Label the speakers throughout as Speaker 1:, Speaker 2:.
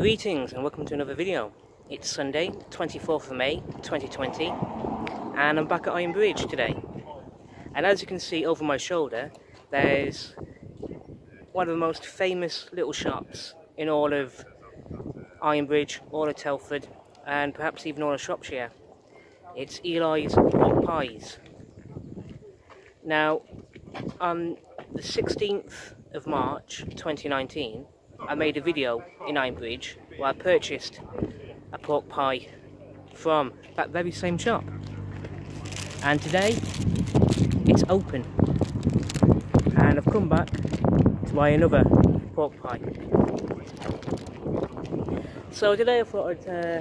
Speaker 1: Greetings and welcome to another video. It's Sunday, 24th of May 2020 and I'm back at Ironbridge today. And as you can see over my shoulder, there's one of the most famous little shops in all of Ironbridge, all of Telford and perhaps even all of Shropshire. It's Eley's Pork Pies. Now, on the 16th of March 2019, I made a video in Ironbridge where I purchased a pork pie from that very same shop. And today, it's open. And I've come back to buy another pork pie. So today I thought I'd, uh,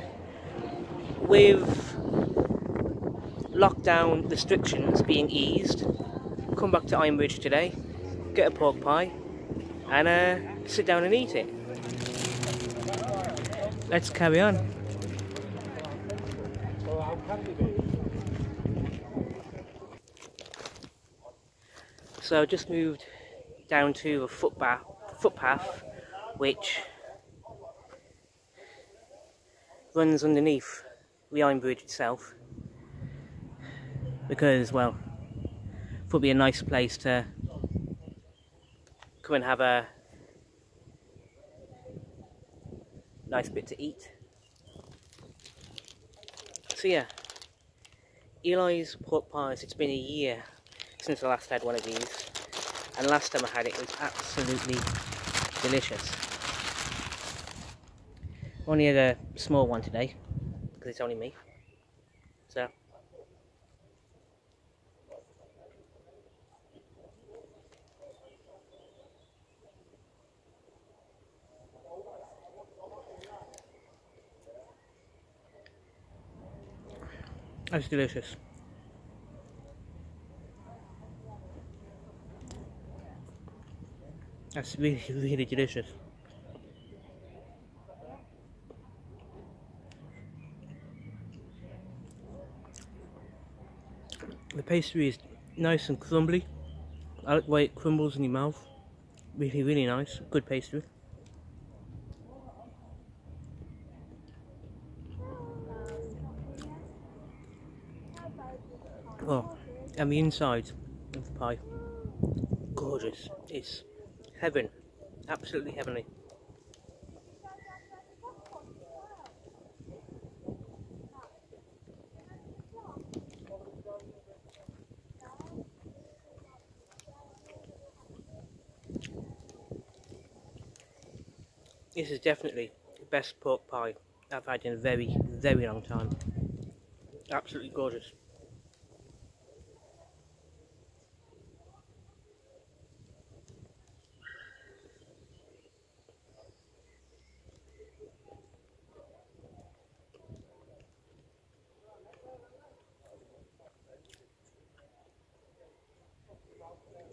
Speaker 1: with lockdown restrictions being eased, come back to Ironbridge today, get a pork pie, and uh, sit down and eat it. Let's carry on. So I just moved down to a footpath, footpath which runs underneath the Iron Bridge itself because well would be a nice place to come and have a nice bit to eat. So yeah, Eley's pork pies, it's been a year since I last had one of these. And last time I had it, it was absolutely delicious. Only had a small one today, because it's only me. So, That's delicious. That's really, really delicious. The pastry is nice and crumbly. I like the way it crumbles in your mouth. Really, really nice. Good pastry. Oh, and the inside of the pie, gorgeous. It's heaven, absolutely heavenly. This is definitely the best pork pie I've had in a very, very long time. Absolutely gorgeous.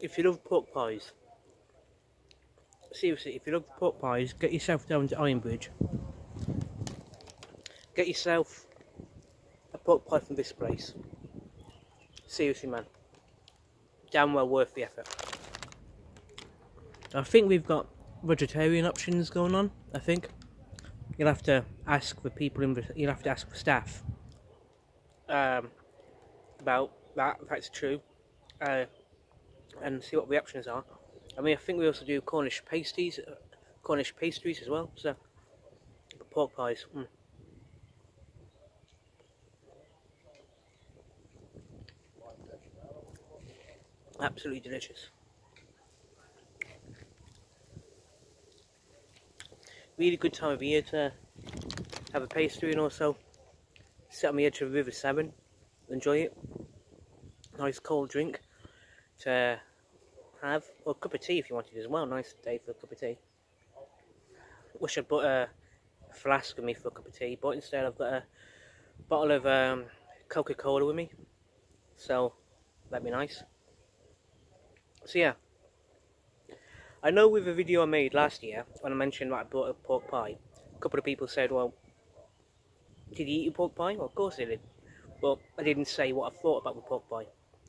Speaker 1: If you love pork pies, seriously, if you love pork pies, get yourself down to Ironbridge. Get yourself a pork pie from this place. Seriously, man. Damn well worth the effort. I think we've got vegetarian options going on, I think. You'll have to ask the people in, the, you'll have to ask the staff um, about that, that's true. Uh, and see what the options are. I mean, I think we also do Cornish pasties, uh, Cornish pastries as well. So, pork pies. Mm. Absolutely delicious. Really good time of year to have a pastry and also sit on the edge of a River Severn, enjoy it. Nice cold drink to have, or a cup of tea if you wanted as well. Nice day for a cup of tea. Wish I'd bought a flask with me for a cup of tea, but instead I've got a bottle of um, Coca-Cola with me. So, that'd be nice. So yeah. I know with a video I made last year, when I mentioned that I bought a pork pie, a couple of people said, well, did you eat your pork pie? Well, of course I did. But I didn't say what I thought about the pork pie.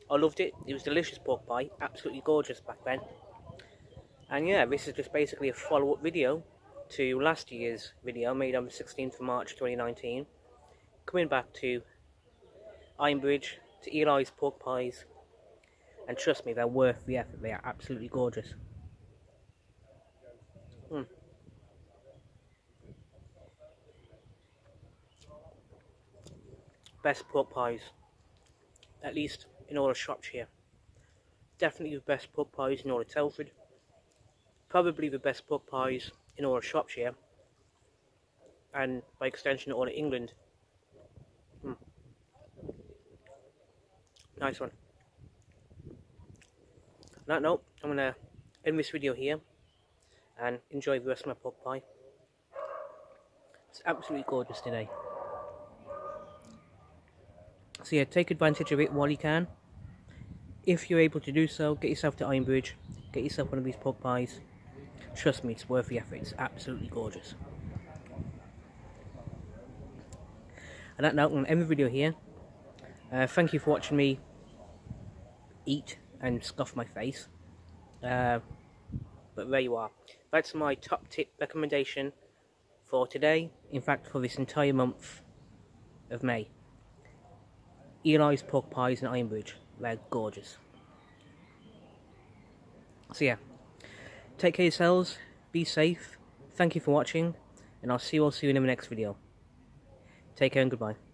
Speaker 1: I loved it. It was delicious pork pie. Absolutely gorgeous back then. And yeah, this is just basically a follow-up video to last year's video made on the 16th of March 2019. Coming back to Ironbridge, to Eley's pork pies. And trust me, they're worth the effort. They are absolutely gorgeous. Mm. Best pork pies, at least in all of Shropshire. Definitely the best pork pies in all of Telford. Probably the best pork pies in all of Shropshire. And by extension all of England. Mm. Nice one. On that note, I'm going to end this video here and enjoy the rest of my pork pie. It's absolutely gorgeous today. So yeah, take advantage of it while you can. If you're able to do so, get yourself to Ironbridge, get yourself one of these pork pies. Trust me, it's worth the effort. It's absolutely gorgeous. And that note, I'm going to end the video here. Uh, thank you for watching me eat and scuff my face. Uh, but there you are. That's my top tip recommendation for today. In fact, for this entire month of May. Eley's pork pies in Ironbridge. They're gorgeous. So yeah, take care of yourselves, be safe, thank you for watching, and I'll see you all soon in the next video. Take care and goodbye.